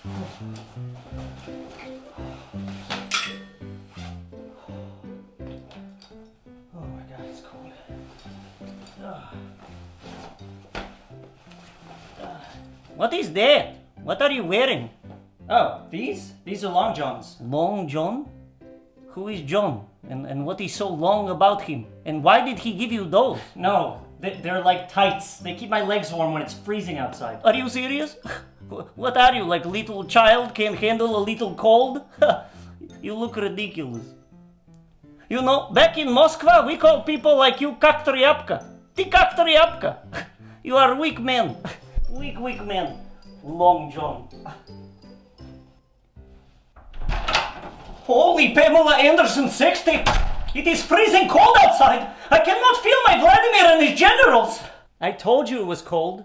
Oh my god, it's cold. Ah. Ah. What is that? What are you wearing? Oh, these? These are long johns. Long John? Who is John? And, and what is so long about him? And why did he give you those? No, they- they're like tights. They keep my legs warm when it's freezing outside. Are you serious? What are you, like a little child can handle a little cold? you look ridiculous. You know, back in Moscow, we call people like you kaktriapka. Ty kaktriapka. You are weak man. Weak, weak man. Long John. Holy Pamela Anderson 60! It is freezing cold outside! I cannot feel my Vladimir and his generals! I told you it was cold.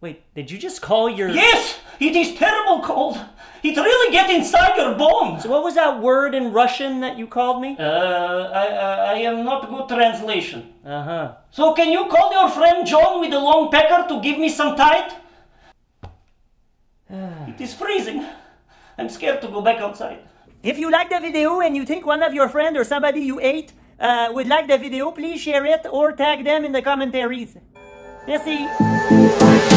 Wait, did you just call your. Yes! It is terrible cold! It really gets inside your bones! So, what was that word in Russian that you called me? Uh, I, I, I am not good translation. Uh huh. So can you call your friend John with the long pecker to give me some tide? it is freezing. I'm scared to go back outside. If you like the video and you think one of your friends or somebody you hate uh, would like the video, please share it or tag them in the commentaries. Merci.